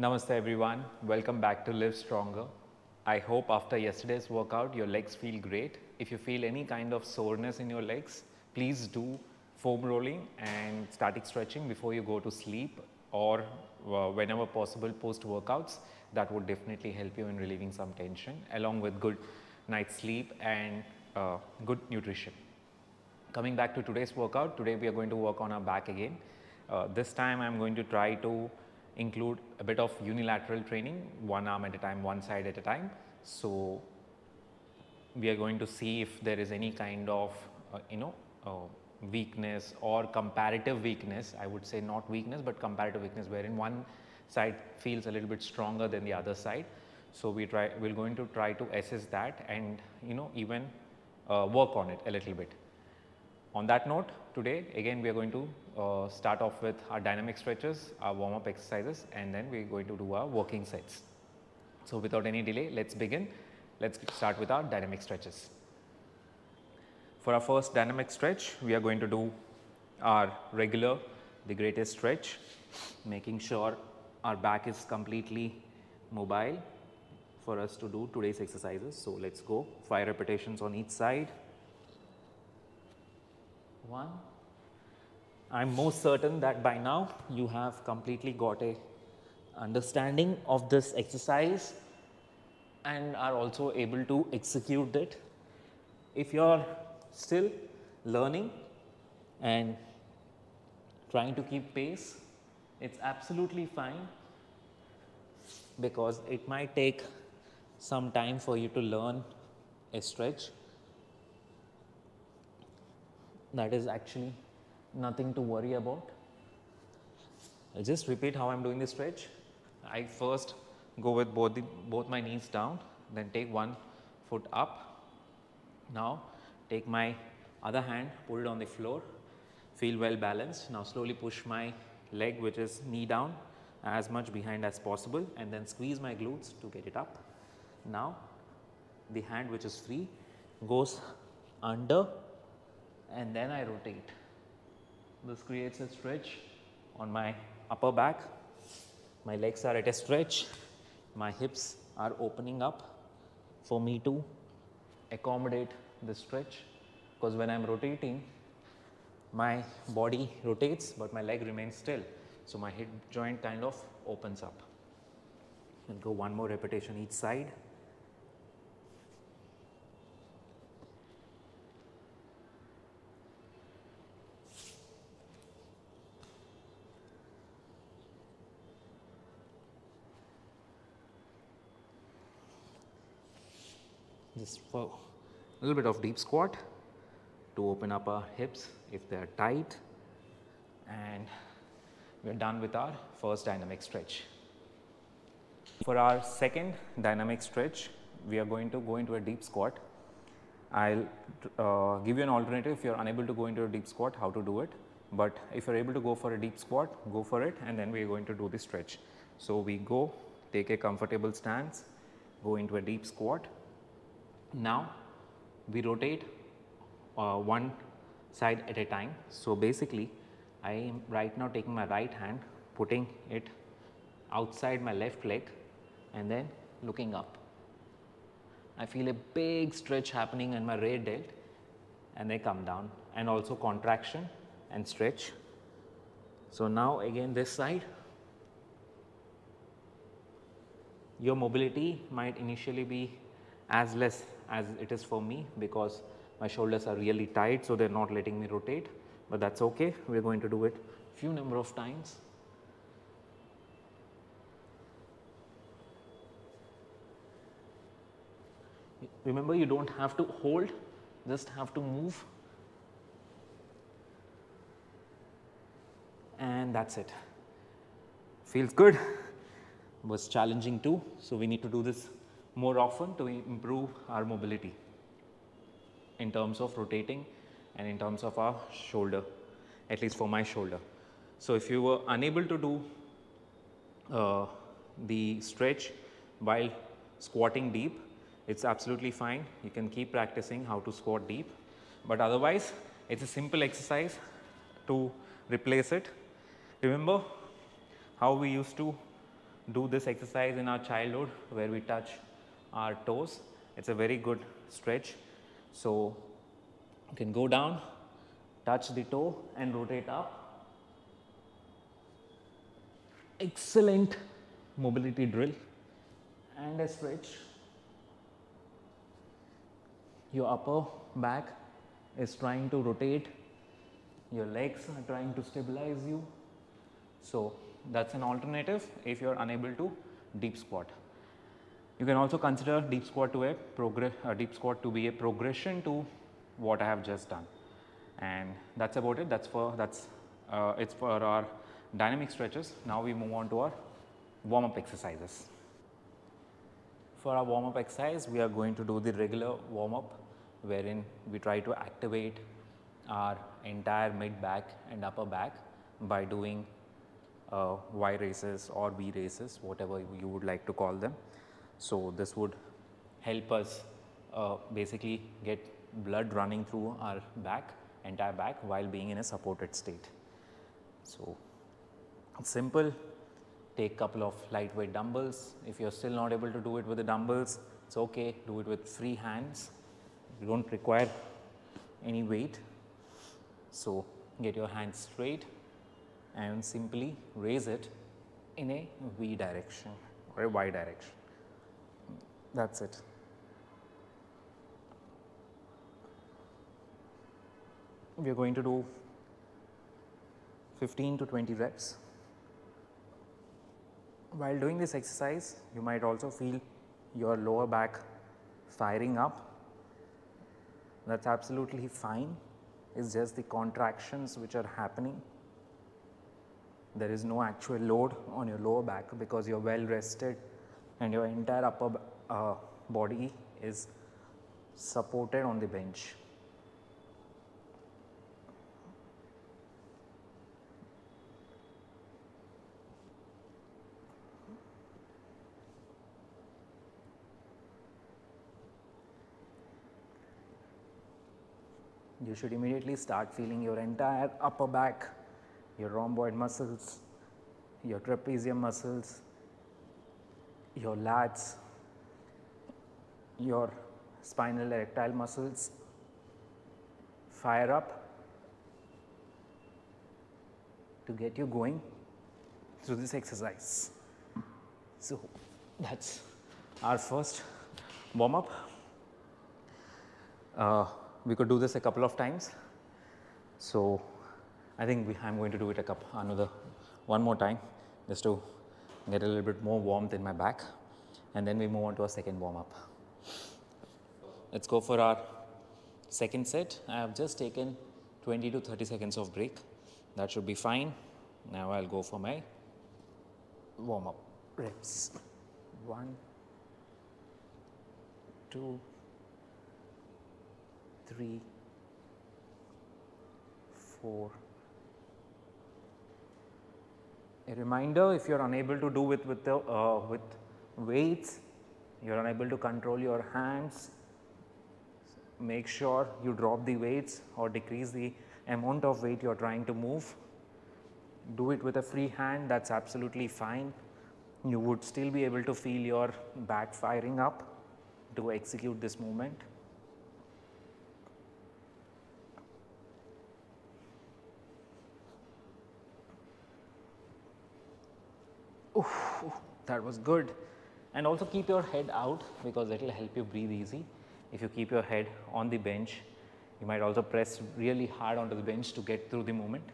Namaste everyone, welcome back to Live Stronger. I hope after yesterday's workout your legs feel great. If you feel any kind of soreness in your legs, please do foam rolling and static stretching before you go to sleep or uh, whenever possible post workouts. That would definitely help you in relieving some tension along with good night's sleep and uh, good nutrition. Coming back to today's workout, today we are going to work on our back again. Uh, this time I am going to try to include a bit of unilateral training, one arm at a time, one side at a time. So, we are going to see if there is any kind of uh, you know uh, weakness or comparative weakness, I would say not weakness, but comparative weakness wherein one side feels a little bit stronger than the other side. So, we try we are going to try to assess that and you know even uh, work on it a little bit. On that note, today again we are going to uh, start off with our dynamic stretches, our warm up exercises and then we are going to do our working sets. So, without any delay let us begin. Let us start with our dynamic stretches. For our first dynamic stretch, we are going to do our regular the greatest stretch, making sure our back is completely mobile for us to do today's exercises. So, let us go 5 repetitions on each side. 1. I am most certain that by now you have completely got a understanding of this exercise and are also able to execute it. If you are still learning and trying to keep pace, it is absolutely fine because it might take some time for you to learn a stretch that is actually nothing to worry about. I'll just repeat how I'm doing the stretch. I first go with both the both my knees down, then take one foot up. Now take my other hand, put it on the floor, feel well balanced. Now slowly push my leg which is knee down as much behind as possible and then squeeze my glutes to get it up. Now the hand which is free goes under and then I rotate. This creates a stretch on my upper back. My legs are at a stretch. My hips are opening up for me to accommodate the stretch because when I am rotating, my body rotates but my leg remains still. So, my hip joint kind of opens up. And go one more repetition each side. Just for a little bit of deep squat to open up our hips if they are tight and we are done with our first dynamic stretch. For our second dynamic stretch, we are going to go into a deep squat. I'll uh, give you an alternative if you are unable to go into a deep squat how to do it, but if you are able to go for a deep squat, go for it and then we are going to do the stretch. So, we go take a comfortable stance, go into a deep squat now, we rotate uh, one side at a time. So, basically I am right now taking my right hand putting it outside my left leg and then looking up. I feel a big stretch happening in my rear delt and they come down and also contraction and stretch. So, now again this side your mobility might initially be as less as it is for me because my shoulders are really tight. So, they are not letting me rotate, but that is okay. We are going to do it few number of times. Remember you do not have to hold, just have to move and that is it. Feels good, was challenging too. So, we need to do this more often to improve our mobility in terms of rotating and in terms of our shoulder at least for my shoulder. So, if you were unable to do uh, the stretch while squatting deep it is absolutely fine you can keep practicing how to squat deep, but otherwise it is a simple exercise to replace it. Remember how we used to do this exercise in our childhood where we touch our toes. It's a very good stretch. So, you can go down, touch the toe and rotate up. Excellent mobility drill and a stretch. Your upper back is trying to rotate, your legs are trying to stabilize you. So, that is an alternative if you are unable to deep squat. You can also consider deep squat to a progress, uh, deep squat to be a progression to what I have just done. And that's about it. That's for that's uh, it's for our dynamic stretches. Now we move on to our warm up exercises. For our warm up exercise, we are going to do the regular warm up wherein we try to activate our entire mid back and upper back by doing uh, Y raises or V raises, whatever you would like to call them. So, this would help us uh, basically get blood running through our back, entire back while being in a supported state. So, simple take a couple of lightweight dumbbells. If you are still not able to do it with the dumbbells, it's okay, do it with free hands. You do not require any weight. So, get your hands straight and simply raise it in a V direction or a Y direction. That is it. We are going to do 15 to 20 reps. While doing this exercise, you might also feel your lower back firing up. That is absolutely fine. It is just the contractions which are happening there is no actual load on your lower back because you are well rested and your entire upper uh, body is supported on the bench. You should immediately start feeling your entire upper back your rhomboid muscles, your trapezium muscles, your lats, your spinal erectile muscles fire up to get you going through this exercise. So, that is our first warm up. Uh, we could do this a couple of times. So, I think we, I'm going to do it a couple, another one more time just to get a little bit more warmth in my back and then we move on to our second warm up. Let's go for our second set. I have just taken 20 to 30 seconds of break. That should be fine. Now I'll go for my warm up reps. One, two, three, four, a reminder if you are unable to do it with, the, uh, with weights, you are unable to control your hands, make sure you drop the weights or decrease the amount of weight you are trying to move. Do it with a free hand that is absolutely fine. You would still be able to feel your back firing up to execute this movement. Oof, that was good. And also keep your head out because that will help you breathe easy. If you keep your head on the bench, you might also press really hard onto the bench to get through the movement.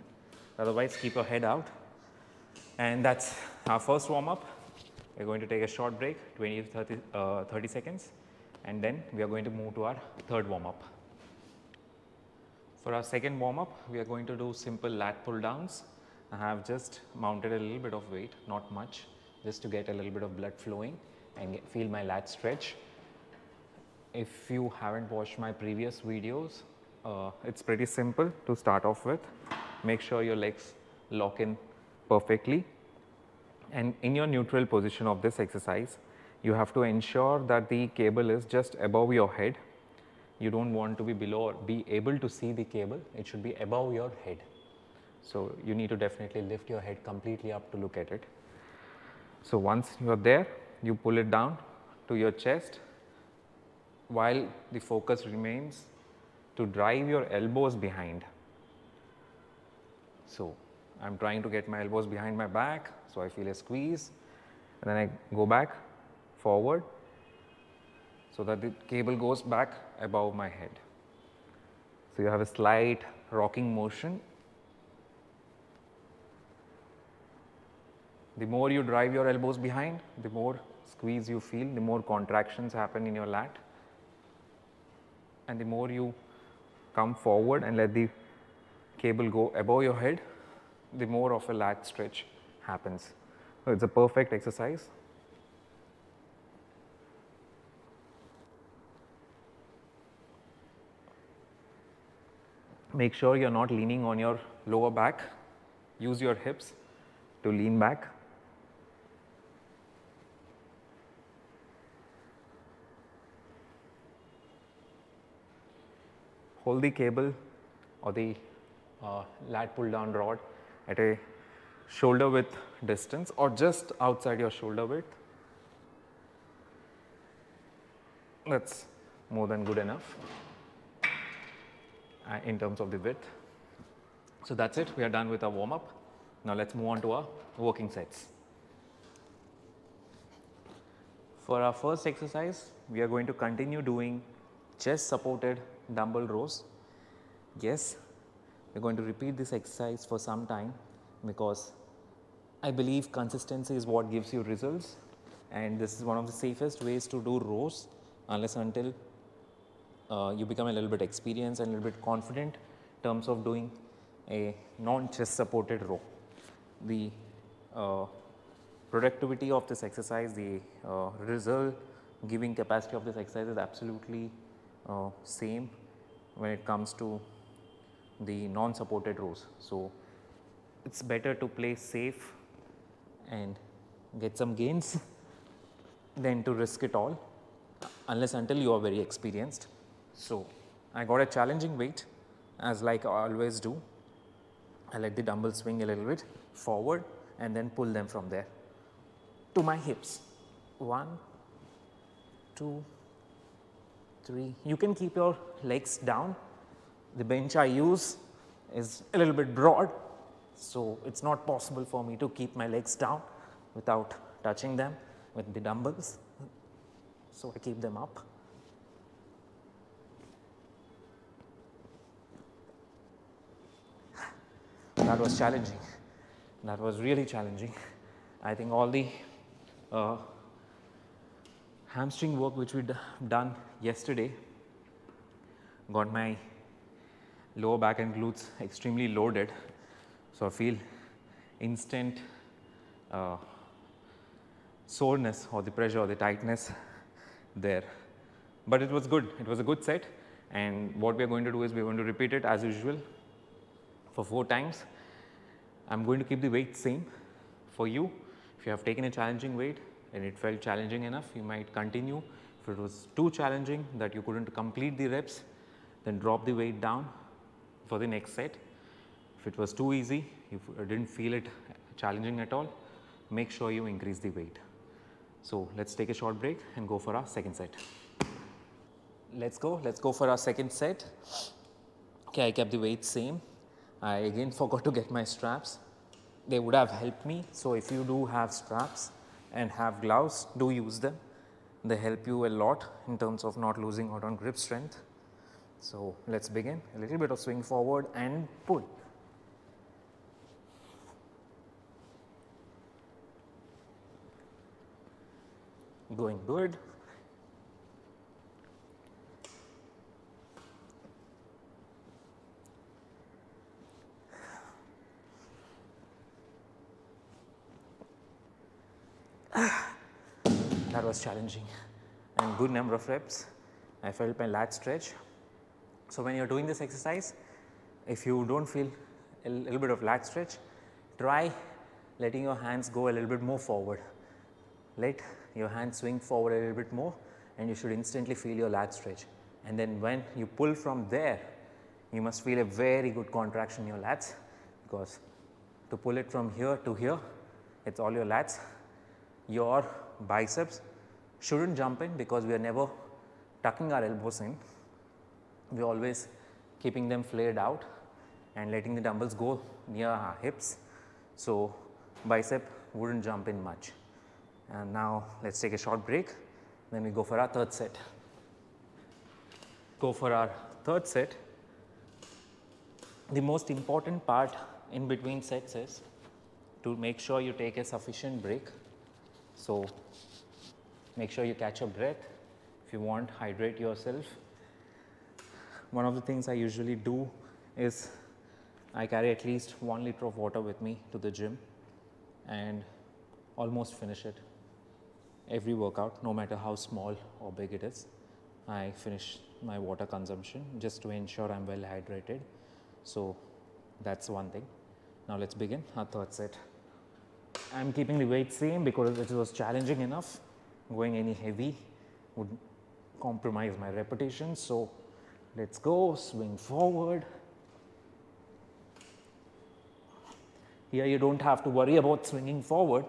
Otherwise, keep your head out. And that's our first warm up. We're going to take a short break, 20 to 30, uh, 30 seconds, and then we are going to move to our third warm up. For our second warm up, we are going to do simple lat pull downs I have just mounted a little bit of weight, not much, just to get a little bit of blood flowing and get, feel my lat stretch. If you haven't watched my previous videos, uh, it's pretty simple to start off with. Make sure your legs lock in perfectly and in your neutral position of this exercise, you have to ensure that the cable is just above your head. You do not want to be below or be able to see the cable, it should be above your head. So, you need to definitely lift your head completely up to look at it. So, once you are there, you pull it down to your chest while the focus remains to drive your elbows behind. So, I am trying to get my elbows behind my back, so I feel a squeeze and then I go back forward so that the cable goes back above my head. So, you have a slight rocking motion. The more you drive your elbows behind, the more squeeze you feel, the more contractions happen in your lat and the more you come forward and let the cable go above your head, the more of a lat stretch happens. So, it is a perfect exercise. Make sure you are not leaning on your lower back, use your hips to lean back. Hold the cable or the uh, lat pull down rod at a shoulder width distance or just outside your shoulder width. That is more than good enough uh, in terms of the width. So, that is it we are done with our warm up. Now, let us move on to our working sets. For our first exercise, we are going to continue doing chest supported dumbbell rows. Yes, we are going to repeat this exercise for some time because I believe consistency is what gives you results and this is one of the safest ways to do rows unless until uh, you become a little bit experienced and a little bit confident in terms of doing a non-chest supported row. The uh, productivity of this exercise, the uh, result giving capacity of this exercise is absolutely uh, same when it comes to the non-supported rows. So, it is better to play safe and get some gains than to risk it all unless until you are very experienced. So, I got a challenging weight as like I always do. I let the dumbbell swing a little bit forward and then pull them from there to my hips. One, two, three. You can keep your legs down. The bench I use is a little bit broad. So, it is not possible for me to keep my legs down without touching them with the dumbbells. So, I keep them up. That was challenging. That was really challenging. I think all the uh, hamstring work which we done yesterday got my lower back and glutes extremely loaded. So, I feel instant uh, soreness or the pressure or the tightness there. But it was good, it was a good set and what we are going to do is we are going to repeat it as usual for 4 times. I am going to keep the weight same for you. If you have taken a challenging weight and it felt challenging enough, you might continue. If it was too challenging that you could not complete the reps, then drop the weight down for the next set. If it was too easy, if you did not feel it challenging at all, make sure you increase the weight. So, let us take a short break and go for our second set. Let us go, let us go for our second set. Okay, I kept the weight same. I again forgot to get my straps. They would have helped me. So, if you do have straps and have gloves, do use them. They help you a lot in terms of not losing out on grip strength. So, let us begin a little bit of swing forward and pull. Going good. that was challenging and good number of reps. I felt my lat stretch so, when you are doing this exercise, if you do not feel a little bit of lat stretch, try letting your hands go a little bit more forward. Let your hands swing forward a little bit more and you should instantly feel your lat stretch. And then when you pull from there, you must feel a very good contraction in your lats because to pull it from here to here, it is all your lats your biceps shouldn't jump in because we are never tucking our elbows in. We are always keeping them flared out and letting the dumbbells go near our hips. So, bicep wouldn't jump in much. And now let's take a short break, then we go for our third set. Go for our third set. The most important part in between sets is to make sure you take a sufficient break. So, make sure you catch your breath. If you want, hydrate yourself. One of the things I usually do is I carry at least one liter of water with me to the gym and almost finish it every workout, no matter how small or big it is. I finish my water consumption just to ensure I'm well hydrated. So that's one thing. Now let's begin our third set. I'm keeping the weight same because it was challenging enough. Going any heavy would compromise my reputation. So let's go, swing forward. Here you don't have to worry about swinging forward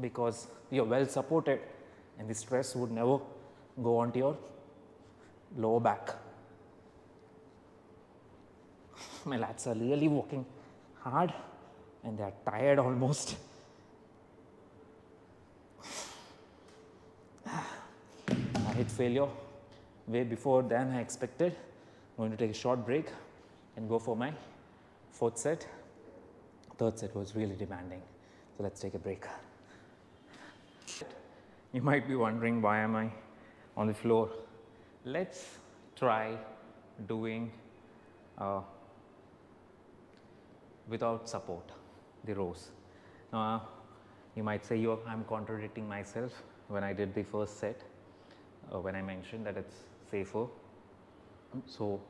because you're well supported and the stress would never go onto your lower back. My lats are really working hard and they are tired almost. Hit failure way before than I expected. I'm going to take a short break and go for my fourth set. Third set was really demanding. So let's take a break. You might be wondering why am I on the floor. Let's try doing uh, without support, the rows. Now, you might say I'm contradicting myself when I did the first set, uh, when I mentioned that it's safer. So,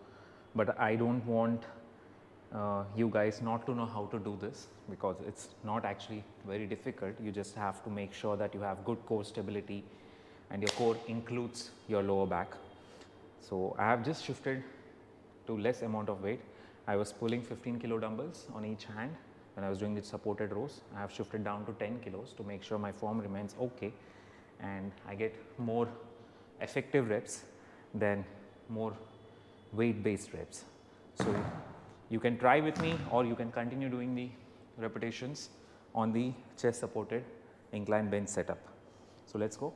but I don't want uh, you guys not to know how to do this because it's not actually very difficult. You just have to make sure that you have good core stability and your core includes your lower back. So, I have just shifted to less amount of weight I was pulling 15 kilo dumbbells on each hand when I was doing the supported rows. I have shifted down to 10 kilos to make sure my form remains okay and I get more effective reps than more weight based reps. So, you can try with me or you can continue doing the repetitions on the chest supported incline bench setup. So, let us go.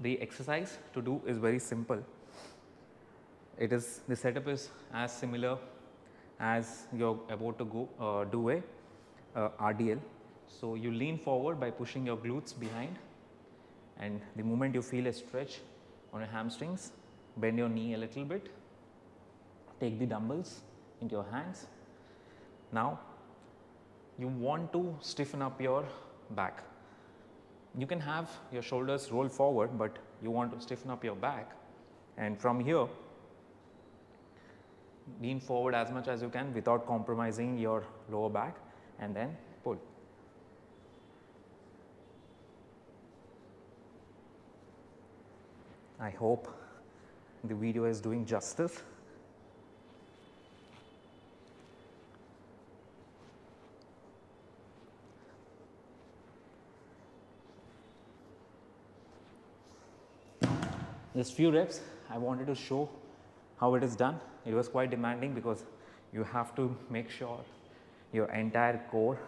The exercise to do is very simple. It is the setup is as similar as you're about to go uh, do a uh, RDL. So, you lean forward by pushing your glutes behind and the moment you feel a stretch on your hamstrings, bend your knee a little bit, take the dumbbells into your hands. Now, you want to stiffen up your back. You can have your shoulders roll forward, but you want to stiffen up your back and from here lean forward as much as you can without compromising your lower back and then pull. I hope the video is doing justice. Just few reps I wanted to show how it is done. It was quite demanding because you have to make sure your entire core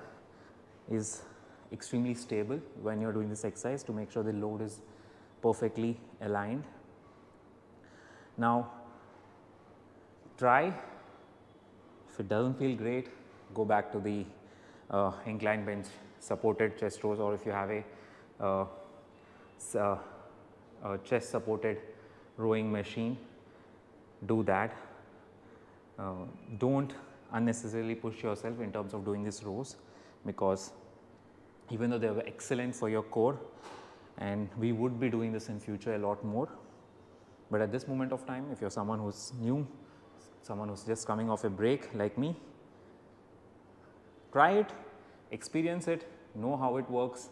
is extremely stable when you are doing this exercise to make sure the load is perfectly aligned. Now, try if it does not feel great go back to the uh, incline bench supported chest rows or if you have a, uh, uh, chest supported rowing machine do that. Uh, don't unnecessarily push yourself in terms of doing these rows because even though they are excellent for your core and we would be doing this in future a lot more. But at this moment of time if you are someone who is new, someone who is just coming off a break like me, try it, experience it, know how it works,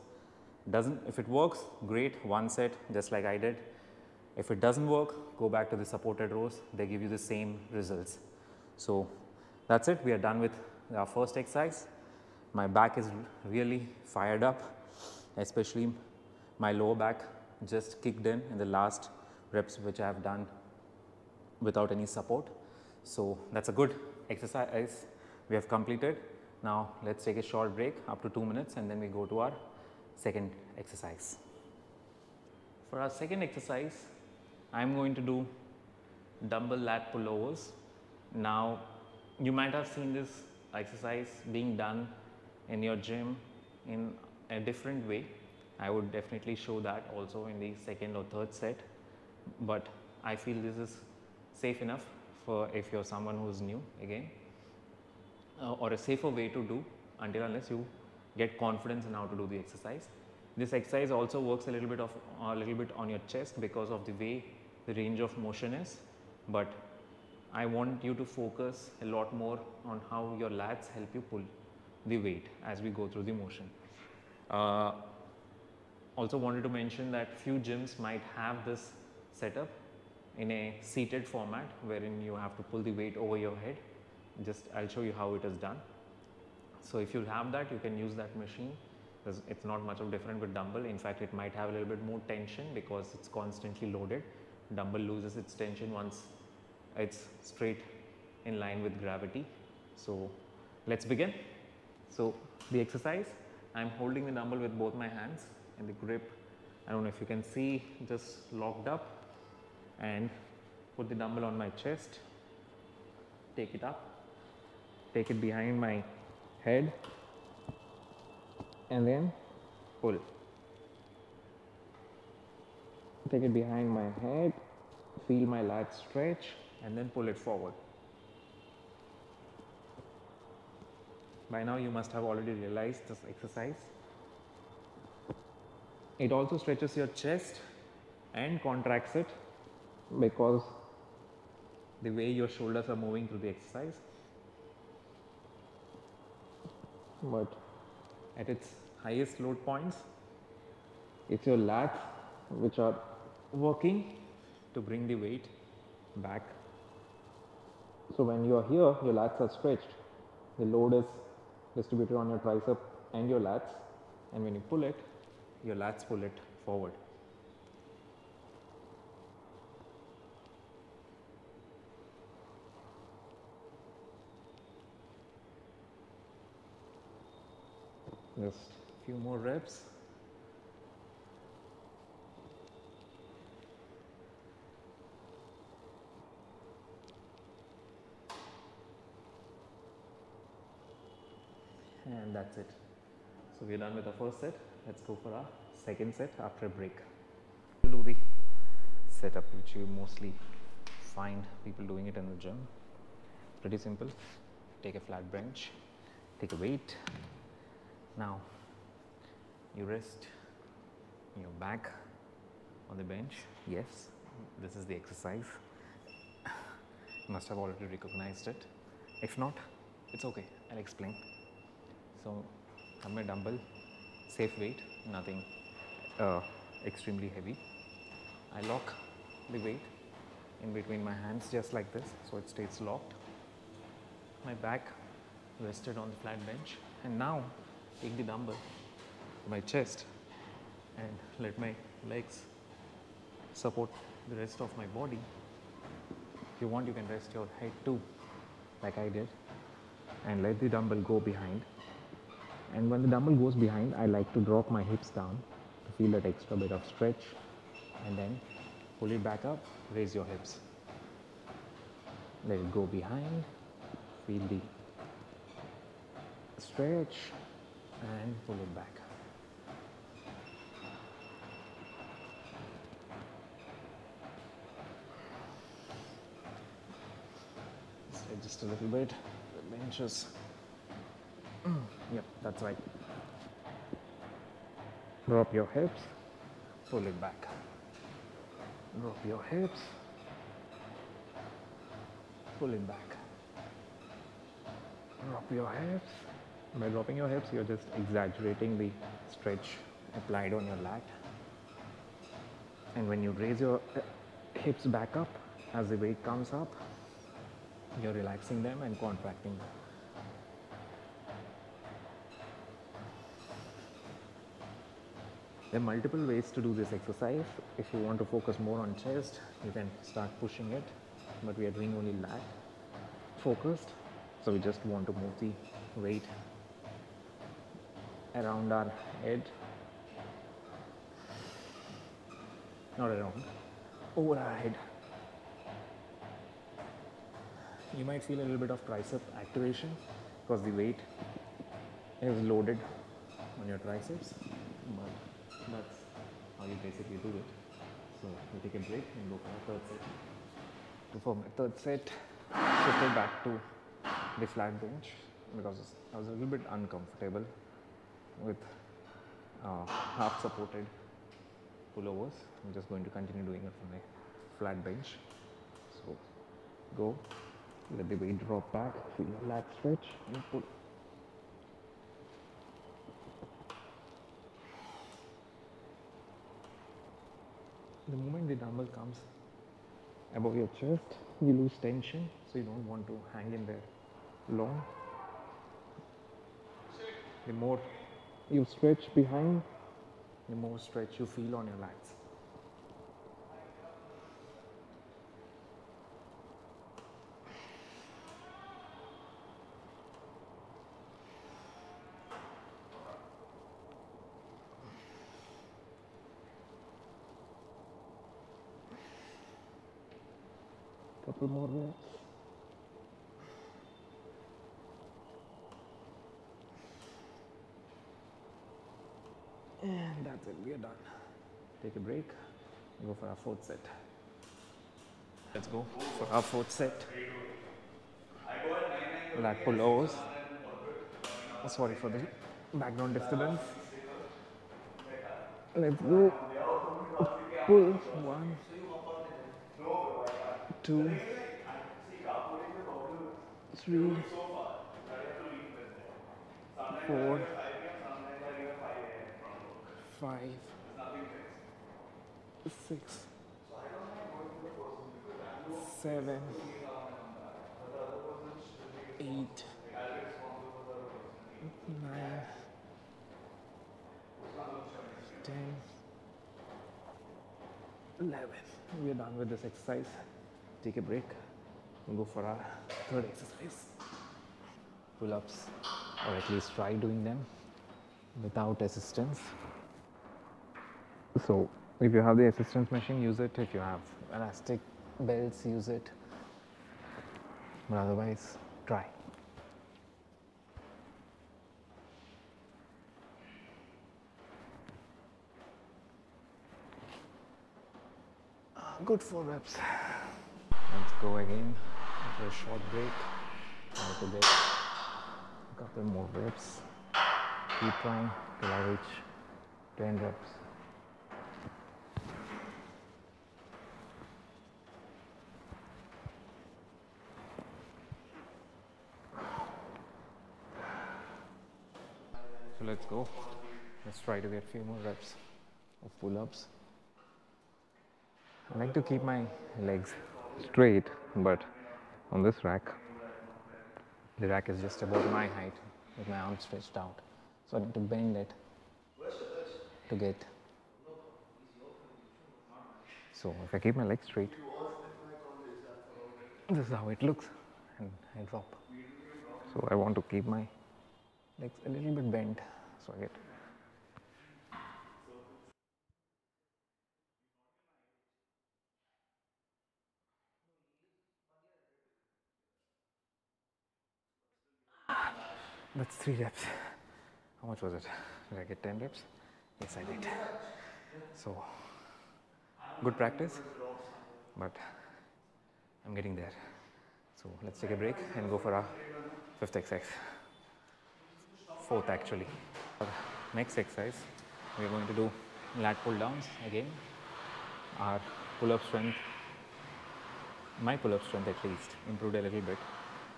doesn't if it works great one set just like I did if it does not work, go back to the supported rows, they give you the same results. So, that is it, we are done with our first exercise. My back is really fired up especially my lower back just kicked in in the last reps which I have done without any support. So, that is a good exercise we have completed. Now, let us take a short break up to 2 minutes and then we go to our second exercise. For our second exercise, I am going to do dumbbell lat pullovers. Now, you might have seen this exercise being done in your gym in a different way. I would definitely show that also in the second or third set, but I feel this is safe enough for if you are someone who is new again uh, or a safer way to do until unless you get confidence in how to do the exercise. This exercise also works a little bit of a little bit on your chest because of the way the range of motion is, but I want you to focus a lot more on how your lats help you pull the weight as we go through the motion. Uh, also wanted to mention that few gyms might have this setup in a seated format wherein you have to pull the weight over your head. Just I will show you how it is done. So, if you have that you can use that machine because it is not much of different with dumbbell. In fact, it might have a little bit more tension because it is constantly loaded. Dumbbell loses its tension once it is straight in line with gravity. So, let us begin. So, the exercise I am holding the dumbbell with both my hands and the grip. I do not know if you can see just locked up. And put the dumbbell on my chest, take it up, take it behind my head. And then pull. Take it behind my head, feel my lats stretch. And then pull it forward. By now you must have already realized this exercise. It also stretches your chest and contracts it because the way your shoulders are moving through the exercise. But at its highest load points, it's your lats which are working to bring the weight back. So when you are here, your lats are stretched. The load is distributed on your tricep and your lats and when you pull it, your lats pull it forward. Just a few more reps. And that's it. So we're done with the first set. Let's go for our second set after a break. We'll do the setup which you mostly find people doing it in the gym. Pretty simple. Take a flat bench, take a weight, now, you rest your back on the bench. Yes, this is the exercise. You must have already recognized it. If not, it's okay. I'll explain. So, have my dumbbell, safe weight, nothing uh, extremely heavy. I lock the weight in between my hands just like this, so it stays locked. My back rested on the flat bench, and now take the dumbbell to my chest and let my legs support the rest of my body. If you want, you can rest your head too, like I did, and let the dumbbell go behind. And when the dumbbell goes behind, I like to drop my hips down to feel that extra bit of stretch and then pull it back up, raise your hips. Let it go behind, feel the stretch and pull it back. Just a little bit, the benches. Yep, that's right. Drop your hips, pull it back. Drop your hips, pull it back. Drop your hips, by dropping your hips, you're just exaggerating the stretch applied on your lat. And when you raise your uh, hips back up, as the weight comes up, you're relaxing them and contracting them. There are multiple ways to do this exercise. If you want to focus more on chest, you can start pushing it, but we are doing only lat focused. So we just want to move the weight around our head, not around, over our head. You might feel a little bit of tricep activation because the weight is loaded on your triceps, you basically do it. So we take a break and go for a third set. Before my third set, shifted back to the flat bench because I was a little bit uncomfortable with uh, half supported pullovers. I'm just going to continue doing it from a flat bench. So go, let the weight drop back, feel your lat stretch and pull. The moment the dumbbell comes above your chest, you lose tension, so you don't want to hang in there long. The more you stretch behind, the more stretch you feel on your lats. Couple And that's it, we are done. Take a break, go for our fourth set. Let's go for our fourth set. Lat pull overs. Oh, sorry for the background disturbance. Let's go. Pull one, two, three, four, five, six, seven, eight, nine, ten, eleven. We are done with this exercise. Take a break. We'll go for our third exercise. Pull-ups, or at least try doing them without assistance. So if you have the assistance machine, use it. If you have elastic belts, use it. But otherwise, try. Ah, Good four reps. Let's go again after a short break. A little bit. A couple more reps. Keep trying till I reach 10 reps. So let's go. Let's try to get a few more reps of pull ups. I like to keep my legs straight, but on this rack, the rack is just about my height with my arms stretched out. So I need to bend it to get. So if I keep my legs straight, this is how it looks and I drop. So I want to keep my legs a little bit bent so I get That's three reps. How much was it? Did I get 10 reps? Yes, I did. So, good practice, but I'm getting there. So, let's take a break and go for our fifth exercise. Fourth, actually. For next exercise, we're going to do lat pull downs again. Our pull up strength, my pull up strength at least, improved a little bit.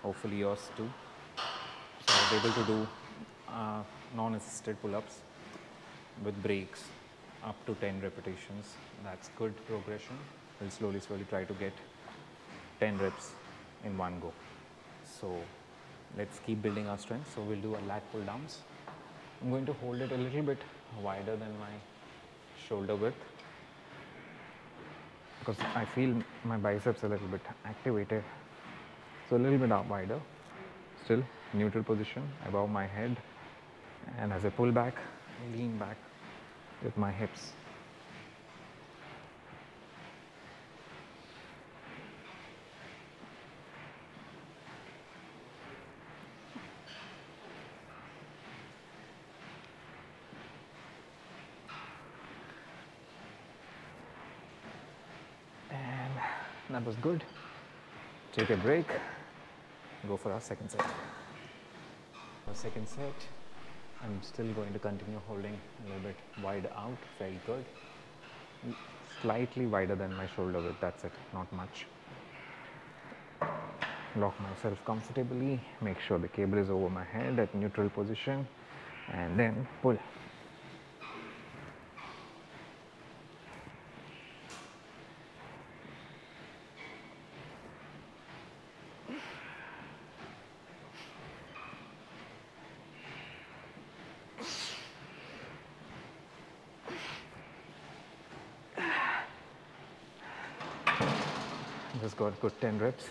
Hopefully, yours too. Able to do uh, non-assisted pull-ups with breaks up to 10 repetitions. That's good progression. We'll slowly, slowly try to get 10 reps in one go. So let's keep building our strength. So we'll do a lat pull downs. I'm going to hold it a little bit wider than my shoulder width because I feel my biceps a little bit activated. So a little bit wider, still neutral position above my head and as I pull back, lean back with my hips. And that was good. Take a break, go for our second set. Second set, I'm still going to continue holding a little bit wide out, very good. Mm, slightly wider than my shoulder width, that's it, not much. Lock myself comfortably, make sure the cable is over my head at neutral position, and then pull. Just good 10 reps.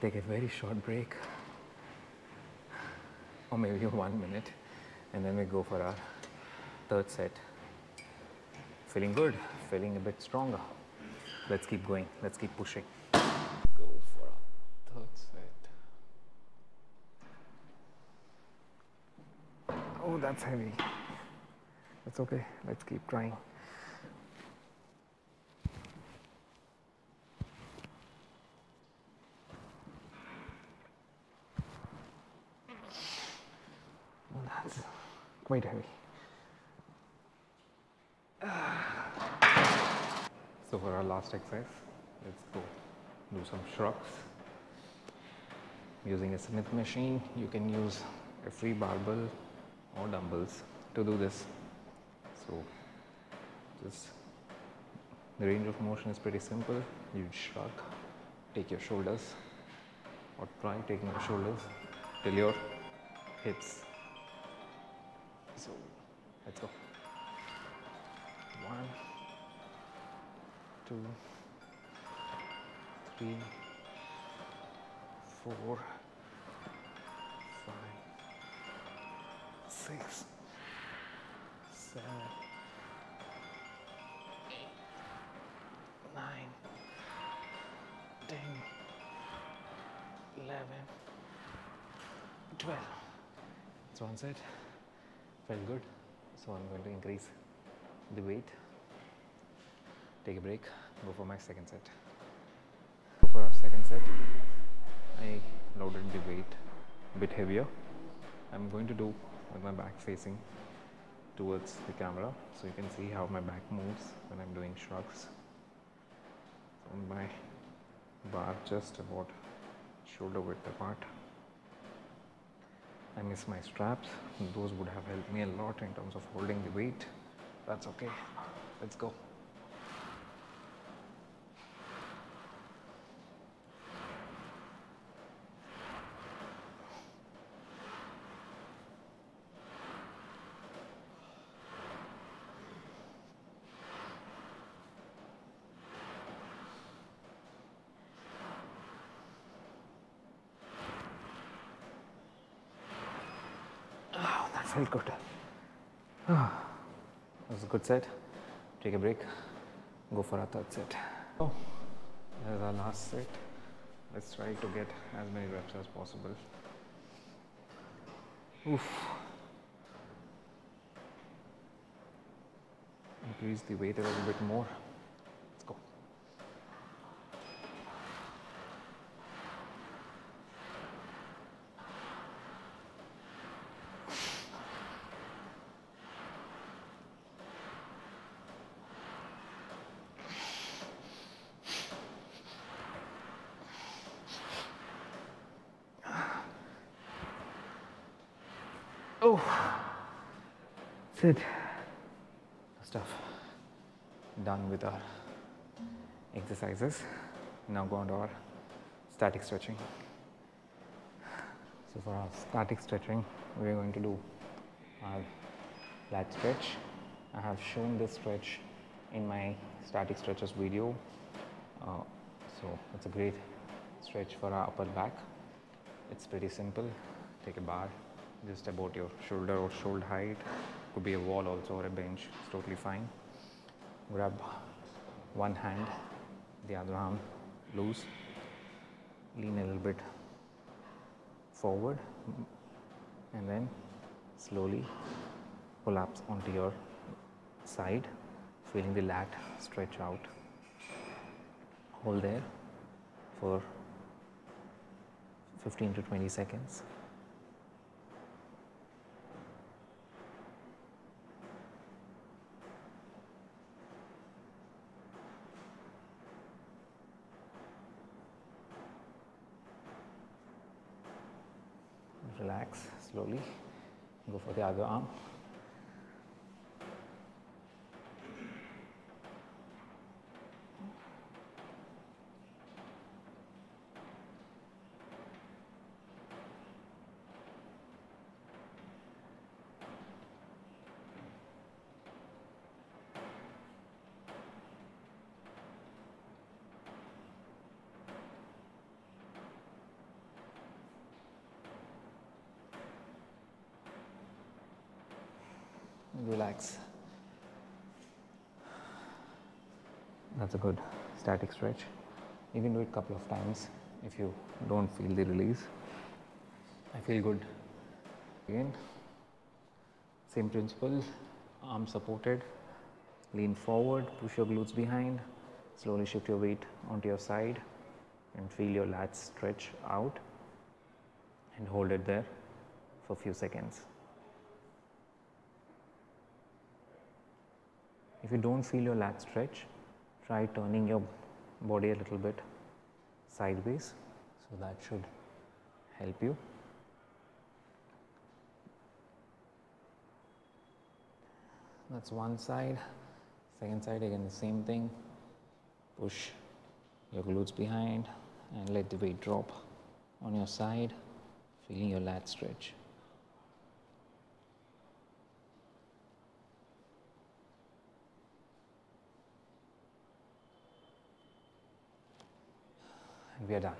Take a very short break, or maybe one minute, and then we go for our third set. Feeling good, feeling a bit stronger. Let's keep going, let's keep pushing. Go for our third set. Oh, that's heavy. That's okay, let's keep trying. That's quite heavy. So for our last exercise, let's go do some shrugs. Using a Smith machine, you can use a free barbell or dumbbells to do this. So just the range of motion is pretty simple. You shrug, take your shoulders or try taking your shoulders till your hips let's go. One, two, three, four, five, six, seven, eight, nine, ten, eleven, twelve. That's one set felt good so i'm going to increase the weight. Take a break. Go for my second set. For our second set. I loaded the weight a bit heavier. I'm going to do with my back facing towards the camera. So you can see how my back moves when i'm doing shrugs. On my bar just about shoulder width apart I miss my straps. Those would have helped me a lot in terms of holding the weight. That's okay. Let's go. Oh, that felt good. Ah, good set. Take a break. Go for our third set. Oh, there's our last set. Let's try to get as many reps as possible. Oof. Increase the weight a little bit more. Oh, that's it. Stuff done with our exercises. Now go on to our static stretching. So for our static stretching, we are going to do our lat stretch. I have shown this stretch in my static stretches video. Uh, so it's a great stretch for our upper back. It's pretty simple. Take a bar just about your shoulder or shoulder height. Could be a wall also or a bench. It's totally fine. Grab one hand, the other arm loose. Lean a little bit forward and then slowly collapse onto your side, feeling the lat stretch out. Hold there for 15 to 20 seconds. Slowly. Go for the other arm. Static stretch. You can do it a couple of times if you don't feel the release. I feel good. Again, same principle, arms supported, lean forward, push your glutes behind, slowly shift your weight onto your side and feel your lats stretch out and hold it there for a few seconds. If you don't feel your lat stretch, try turning your body a little bit sideways. So that should help you. That's one side. Second side again the same thing. Push your glutes behind and let the weight drop on your side, feeling your lat stretch. We are done.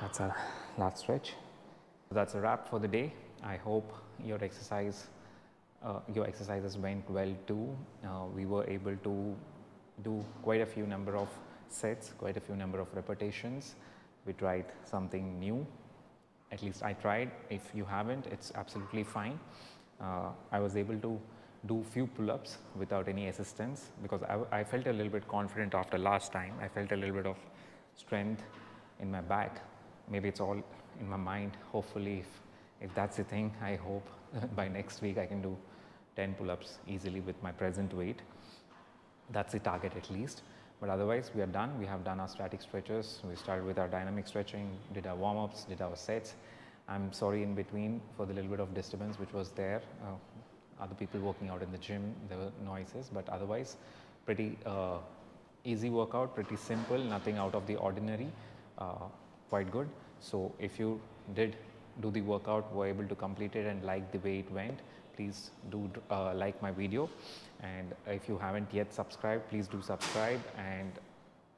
That's our last stretch. That's a wrap for the day. I hope your exercise, uh, your exercises went well too. Uh, we were able to do quite a few number of sets, quite a few number of repetitions. We tried something new. At least I tried. If you haven't, it's absolutely fine. Uh, I was able to do few pull-ups without any assistance because I, I, felt a little bit confident after last time. I felt a little bit of strength in my back. Maybe it's all in my mind. Hopefully, if, if that's the thing, I hope by next week I can do 10 pull ups easily with my present weight. That's the target at least. But otherwise, we are done. We have done our static stretches. We started with our dynamic stretching, did our warm ups, did our sets. I'm sorry in between for the little bit of disturbance which was there. Uh, other people working out in the gym, there were noises, but otherwise, pretty uh, easy workout, pretty simple, nothing out of the ordinary, uh, quite good. So if you did do the workout, were able to complete it and like the way it went, please do uh, like my video. And if you haven't yet subscribed, please do subscribe. And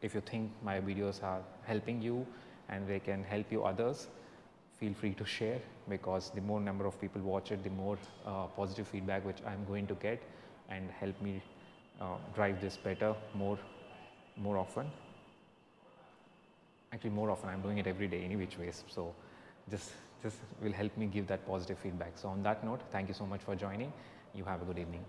if you think my videos are helping you and they can help you others, feel free to share because the more number of people watch it, the more uh, positive feedback which I'm going to get and help me uh, drive this better, more more often. Actually, more often, I'm doing it every day, any which ways. So, just, just will help me give that positive feedback. So, on that note, thank you so much for joining. You have a good evening.